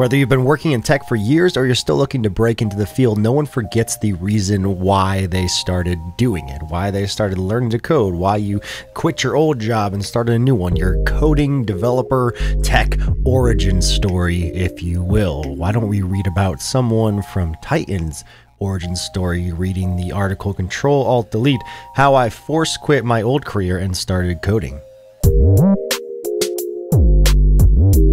Whether you've been working in tech for years or you're still looking to break into the field, no one forgets the reason why they started doing it, why they started learning to code, why you quit your old job and started a new one, your coding, developer, tech origin story, if you will. Why don't we read about someone from Tighten's origin story, reading the article Control Alt Delete How I Force Quit My Old Career and Started Coding?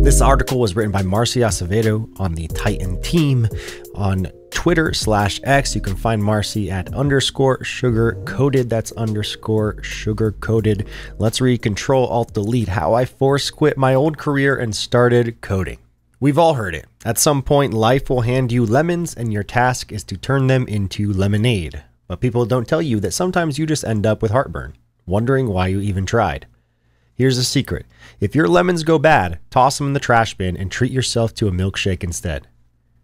This article was written by Marcy Acevedo on the Tighten team. On Twitter slash X, you can find Marcy at underscore sugar coated. That's underscore sugarcoded. Let's read Control Alt Delete how I force quit my old career and started coding. We've all heard it. At some point, life will hand you lemons, and your task is to turn them into lemonade. But people don't tell you that sometimes you just end up with heartburn, wondering why you even tried. Here's a secret if your lemons go bad, toss them in the trash bin and treat yourself to a milkshake instead.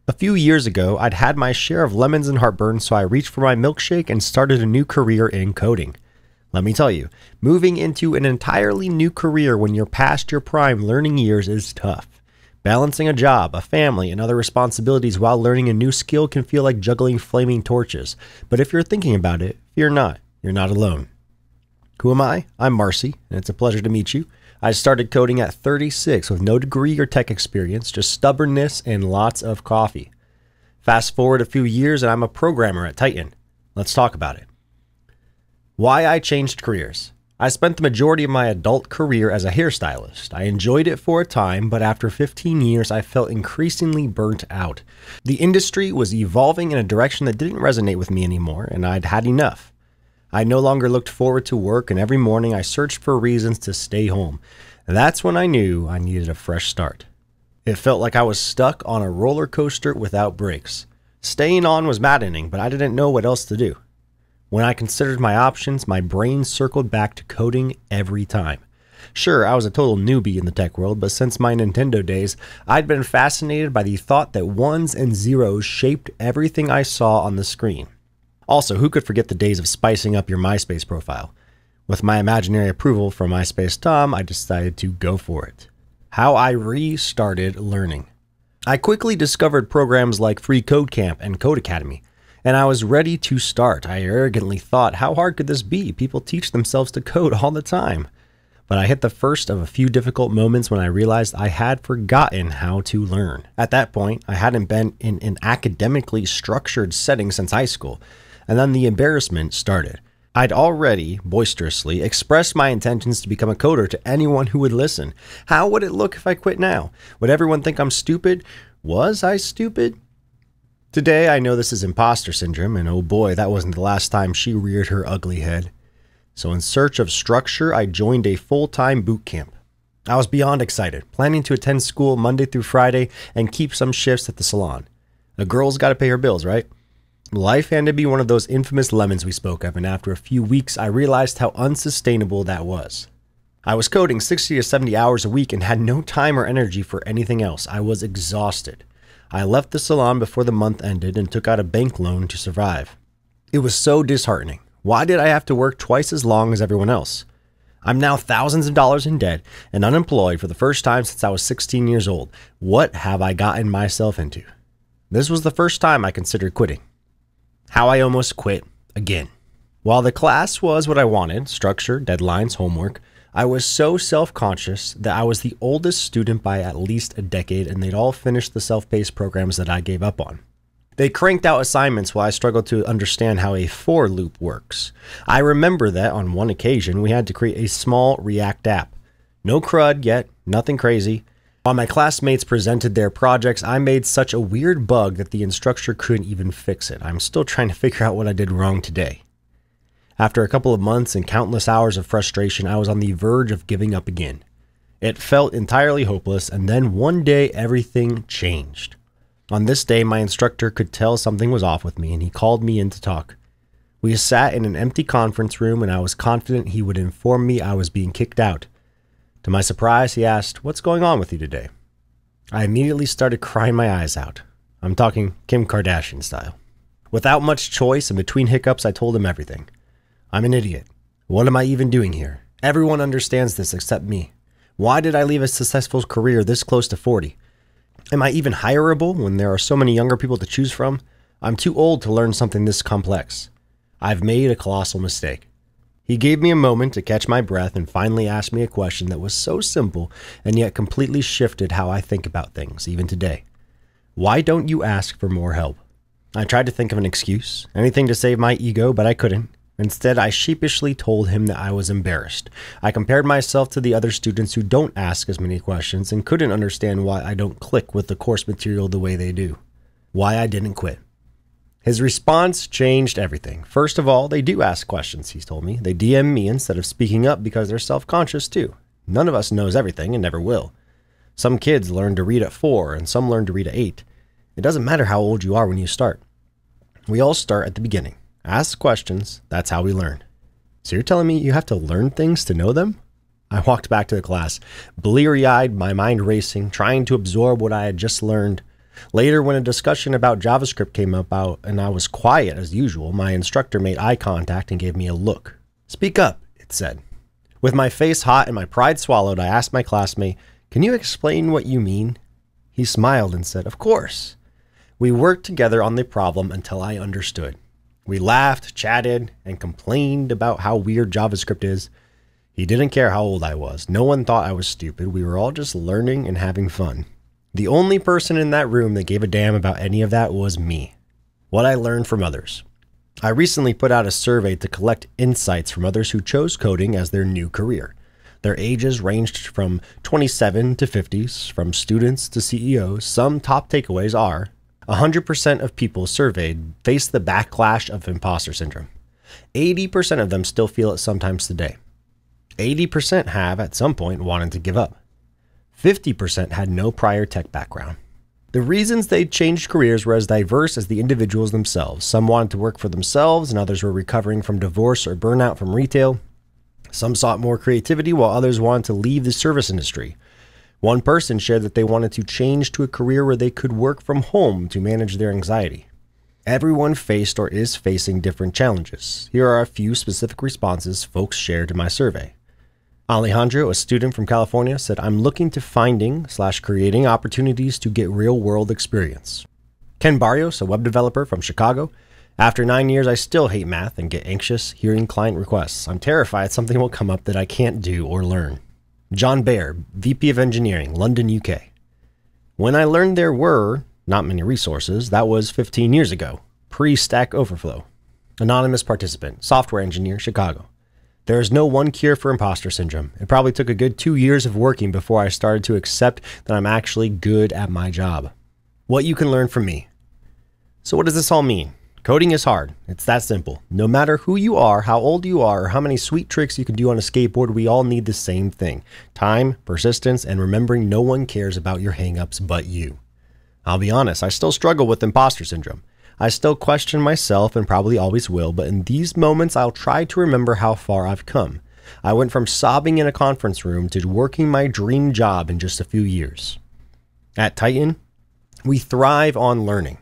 A few years ago, I'd had my share of lemons and heartburn, so I reached for my milkshake and started a new career in coding. Let me tell you, moving into an entirely new career when you're past your prime learning years is tough. Balancing a job, a family, and other responsibilities while learning a new skill can feel like juggling flaming torches. But if you're thinking about it, fear not, you're not alone. Who am I? I'm Marcy, and it's a pleasure to meet you. I started coding at 36 with no degree or tech experience, just stubbornness and lots of coffee. Fast forward a few years, and I'm a programmer at Tighten. Let's talk about it. Why I changed careers. I spent the majority of my adult career as a hairstylist. I enjoyed it for a time, but after 15 years, I felt increasingly burnt out. The industry was evolving in a direction that didn't resonate with me anymore, and I'd had enough. I no longer looked forward to work, and every morning I searched for reasons to stay home. That's when I knew I needed a fresh start. It felt like I was stuck on a roller coaster without brakes. Staying on was maddening, but I didn't know what else to do. When I considered my options, my brain circled back to coding every time. Sure, I was a total newbie in the tech world, but since my Nintendo days, I'd been fascinated by the thought that ones and zeros shaped everything I saw on the screen. Also, who could forget the days of spicing up your MySpace profile? With my imaginary approval from MySpace Tom, I decided to go for it. How I restarted learning. I quickly discovered programs like Free Code Camp and Codecademy, and I was ready to start. I arrogantly thought, how hard could this be? People teach themselves to code all the time. But I hit the first of a few difficult moments when I realized I had forgotten how to learn. At that point, I hadn't been in an academically structured setting since high school, and then the embarrassment started. I'd already boisterously expressed my intentions to become a coder to anyone who would listen. How would it look if I quit now? Would everyone think I'm stupid? Was I stupid? Today, I know this is imposter syndrome, and oh boy, that wasn't the last time she reared her ugly head. So, in search of structure, I joined a full time boot camp. I was beyond excited, planning to attend school Monday through Friday and keep some shifts at the salon. A girl's got to pay her bills, right? Life handed me one of those infamous lemons we spoke of, and after a few weeks, I realized how unsustainable that was. I was coding 60 to 70 hours a week and had no time or energy for anything else. I was exhausted. I left the salon before the month ended and took out a bank loan to survive. It was so disheartening. Why did I have to work twice as long as everyone else? I'm now thousands of dollars in debt and unemployed for the first time since I was 16 years old. What have I gotten myself into? This was the first time I considered quitting. How I almost quit again. While the class was what I wanted structure, deadlines, homework I was so self conscious that I was the oldest student by at least a decade, and they'd all finished the self paced programs that I gave up on. They cranked out assignments while I struggled to understand how a for loop works. I remember that on one occasion we had to create a small React app. No CRUD yet, nothing crazy, while my classmates presented their projects, I made such a weird bug that the instructor couldn't even fix it. I'm still trying to figure out what I did wrong today. After a couple of months and countless hours of frustration, I was on the verge of giving up again. It felt entirely hopeless, and then one day everything changed. On this day, my instructor could tell something was off with me, and he called me in to talk. We sat in an empty conference room, and I was confident he would inform me I was being kicked out. To my surprise, he asked, What's going on with you today? I immediately started crying my eyes out. I'm talking Kim Kardashian style. Without much choice and between hiccups, I told him everything. I'm an idiot. What am I even doing here? Everyone understands this except me. Why did I leave a successful career this close to 40? Am I even hireable when there are so many younger people to choose from? I'm too old to learn something this complex. I've made a colossal mistake. He gave me a moment to catch my breath and finally asked me a question that was so simple and yet completely shifted how I think about things, even today. Why don't you ask for more help? I tried to think of an excuse, anything to save my ego, but I couldn't. Instead, I sheepishly told him that I was embarrassed. I compared myself to the other students who don't ask as many questions and couldn't understand why I don't click with the course material the way they do. Why I didn't quit. His response changed everything. First of all, they do ask questions, he told me. They DM me instead of speaking up because they're self conscious too. None of us knows everything and never will. Some kids learn to read at four and some learn to read at eight. It doesn't matter how old you are when you start. We all start at the beginning. Ask questions, that's how we learn. So you're telling me you have to learn things to know them? I walked back to the class, bleary eyed, my mind racing, trying to absorb what I had just learned. Later, when a discussion about JavaScript came about and I was quiet as usual, my instructor made eye contact and gave me a look. Speak up, it said. With my face hot and my pride swallowed, I asked my classmate, Can you explain what you mean? He smiled and said, Of course. We worked together on the problem until I understood. We laughed, chatted, and complained about how weird JavaScript is. He didn't care how old I was. No one thought I was stupid. We were all just learning and having fun. The only person in that room that gave a damn about any of that was me. What I learned from others. I recently put out a survey to collect insights from others who chose coding as their new career. Their ages ranged from 27 to 50s, from students to CEOs. Some top takeaways are 100% of people surveyed face the backlash of imposter syndrome. 80% of them still feel it sometimes today. 80% have, at some point, wanted to give up. 50% had no prior tech background. The reasons they changed careers were as diverse as the individuals themselves. Some wanted to work for themselves, and others were recovering from divorce or burnout from retail. Some sought more creativity, while others wanted to leave the service industry. One person shared that they wanted to change to a career where they could work from home to manage their anxiety. Everyone faced or is facing different challenges. Here are a few specific responses folks shared in my survey. Alejandro, a student from California, said, I'm looking to finding slash creating opportunities to get real world experience. Ken Barrios, a web developer from Chicago, after nine years, I still hate math and get anxious hearing client requests. I'm terrified something will come up that I can't do or learn. John Baer, VP of Engineering, London, UK. When I learned there were not many resources, that was 15 years ago, pre Stack Overflow. Anonymous participant, software engineer, Chicago. There is no one cure for imposter syndrome. It probably took a good two years of working before I started to accept that I'm actually good at my job. What you can learn from me. So, what does this all mean? Coding is hard. It's that simple. No matter who you are, how old you are, or how many sweet tricks you can do on a skateboard, we all need the same thing time, persistence, and remembering no one cares about your hangups but you. I'll be honest, I still struggle with imposter syndrome. I still question myself and probably always will, but in these moments, I'll try to remember how far I've come. I went from sobbing in a conference room to working my dream job in just a few years. At Tighten, we thrive on learning.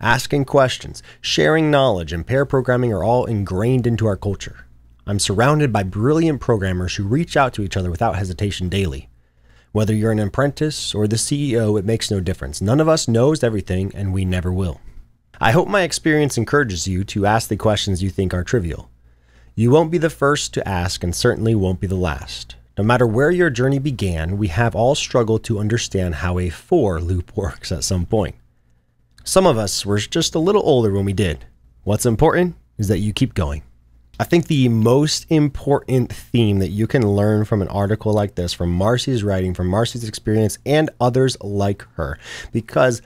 Asking questions, sharing knowledge, and pair programming are all ingrained into our culture. I'm surrounded by brilliant programmers who reach out to each other without hesitation daily. Whether you're an apprentice or the CEO, it makes no difference. None of us knows everything, and we never will. I hope my experience encourages you to ask the questions you think are trivial. You won't be the first to ask and certainly won't be the last. No matter where your journey began, we have all struggled to understand how a for loop works at some point. Some of us were just a little older when we did. What's important is that you keep going. I think the most important theme that you can learn from an article like this, from Marcy's writing, from Marcy's experience, and others like her, because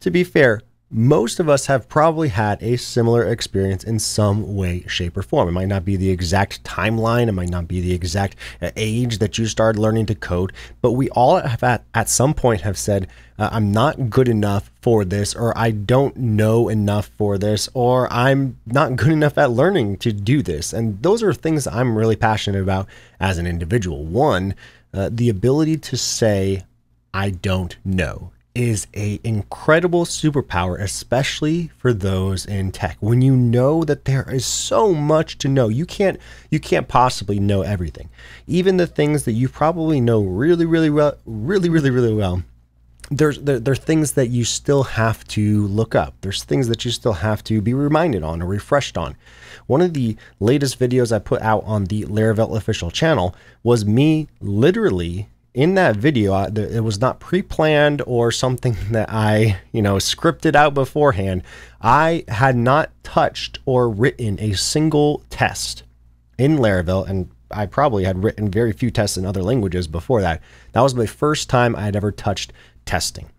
to be fair, most of us have probably had a similar experience in some way, shape, or form. It might not be the exact timeline, it might not be the exact uh, age that you started learning to code, but we all have at, at some point have said, uh, I'm not good enough for this, or I don't know enough for this, or I'm not good enough at learning to do this. And those are things I'm really passionate about as an individual. One, uh, the ability to say, I don't know is a incredible superpower especially for those in tech when you know that there is so much to know you can't you can't possibly know everything even the things that you probably know really really well really really really well there's there, there are things that you still have to look up. There's things that you still have to be reminded on or refreshed on. One of the latest videos I put out on the Laravel official channel was me literally in that video. It was not pre-planned or something that I, you know, scripted out beforehand. I had not touched or written a single test in Laravel and I probably had written very few tests in other languages before that. That was my first time I had ever touched testing.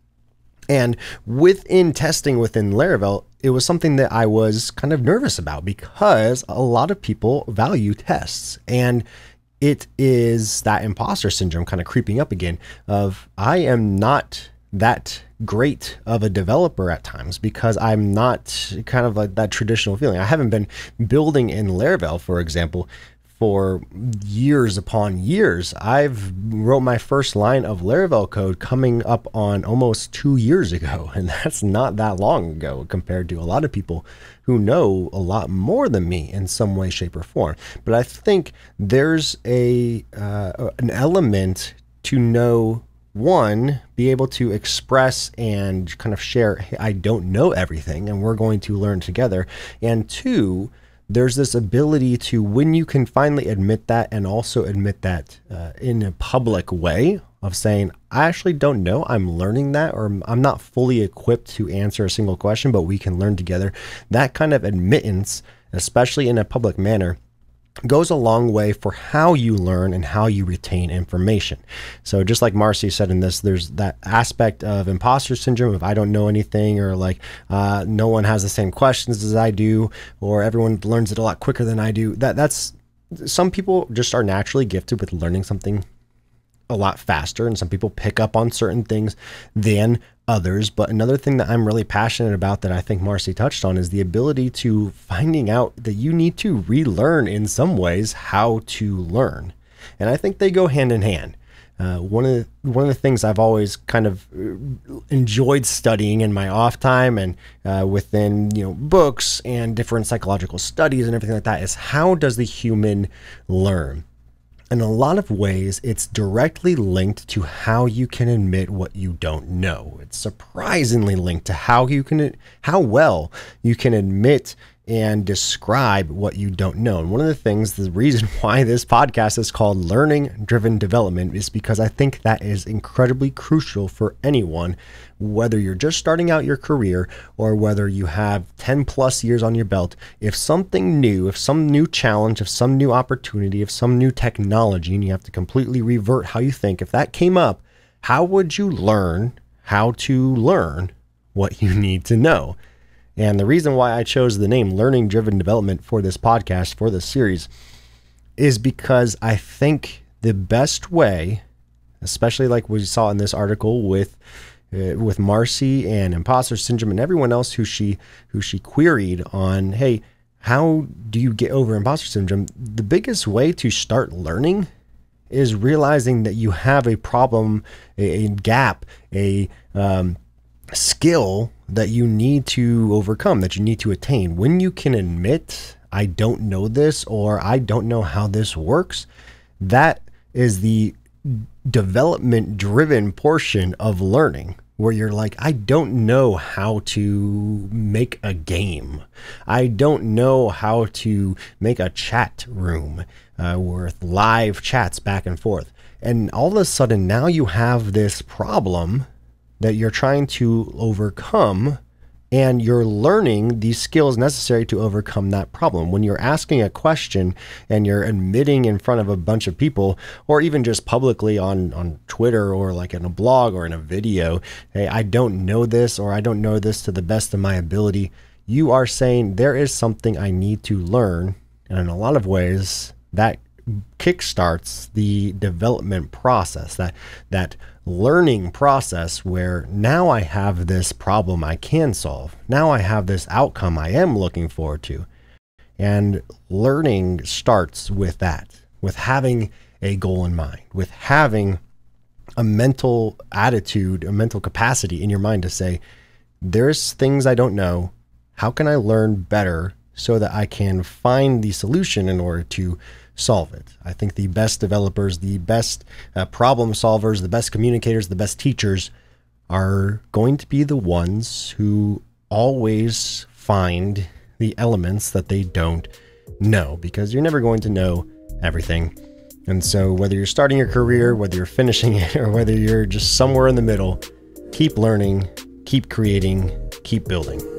And within testing within Laravel, it was something that I was kind of nervous about because a lot of people value tests. And it is that imposter syndrome kind of creeping up again of I am not that great of a developer at times because I'm not kind of like that traditional feeling. I haven't been building in Laravel, for example, for years upon years. I've wrote my first line of Laravel code coming up on almost two years ago, and that's not that long ago compared to a lot of people who know a lot more than me in some way, shape, or form. But I think there's a uh, an element to know one, be able to express and kind of share, hey, I don't know everything, and we're going to learn together. And two, there's this ability to when you can finally admit that and also admit that uh, in a public way of saying i actually don't know. I'm learning that or i'm not fully equipped to answer a single question but we can learn together that kind of admittance especially in a public manner goes a long way for how you learn and how you retain information. So just like Marcy said in this, there's that aspect of imposter syndrome of I don't know anything or like uh, no one has the same questions as I do or everyone learns it a lot quicker than I do. That that's some people just are naturally gifted with learning something a lot faster and some people pick up on certain things than others. But another thing that i'm really passionate about that i think marcy touched on is the ability to finding out that you need to relearn in some ways how to learn. And i think they go hand in hand. Uh, one of the, one of the things I've always kind of uh, enjoyed studying in my off time and uh, within you know books and different psychological studies and everything like that is how does the human learn? In a lot of ways, it's directly linked to how you can admit what you don't know. It's surprisingly linked to how you can, how well you can admit and describe what you don't know. And one of the things, the reason why this podcast is called Learning Driven Development is because I think that is incredibly crucial for anyone, whether you're just starting out your career or whether you have 10 plus years on your belt. If something new, if some new challenge, if some new opportunity, if some new technology, and you have to completely revert how you think, if that came up, how would you learn how to learn what you need to know? And the reason why I chose the name Learning Driven Development for this podcast, for this series, is because I think the best way, especially like we saw in this article with uh, with Marcy and imposter syndrome and everyone else who she who she queried on, hey, how do you get over imposter syndrome? The biggest way to start learning is realizing that you have a problem, a, a gap, a um, skill that you need to overcome, that you need to attain. When you can admit, I don't know this or I don't know how this works, that is the development driven portion of learning where you're like, I don't know how to make a game. I don't know how to make a chat room uh, with live chats back and forth. And all of a sudden, now you have this problem that you're trying to overcome and you're learning these skills necessary to overcome that problem. When you're asking a question and you're admitting in front of a bunch of people, or even just publicly on, on Twitter or like in a blog or in a video, hey, I don't know this or I don't know this to the best of my ability, you are saying there is something I need to learn. And in a lot of ways, that kickstarts the development process, that that learning process where now I have this problem I can solve. Now I have this outcome I am looking forward to. And learning starts with that, with having a goal in mind, with having a mental attitude, a mental capacity in your mind to say, there's things I don't know. How can I learn better so that I can find the solution in order to solve it. I think the best developers, the best uh, problem solvers, the best communicators, the best teachers are going to be the ones who always find the elements that they don't know because you're never going to know everything. And so, whether you're starting your career, whether you're finishing it, or whether you're just somewhere in the middle, keep learning, keep creating, keep building.